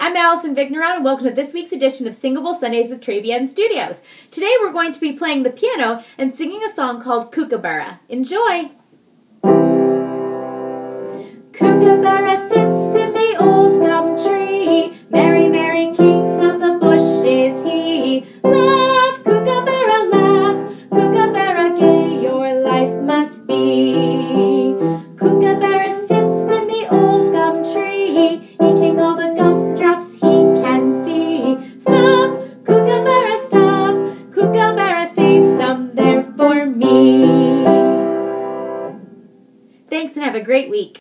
I'm Alyson Vigneron, and welcome to this week's edition of Singable Sundays with Tres Bien Studios. Today we're going to be playing the piano and singing a song called Kookaburra. Enjoy! Kookaburra sits in the old gum tree, merry, merry king of the bush is he. Laugh, Kookaburra, laugh, Kookaburra, gay your life must be. Kookaburra sits in the old gum tree, Thanks and have a great week.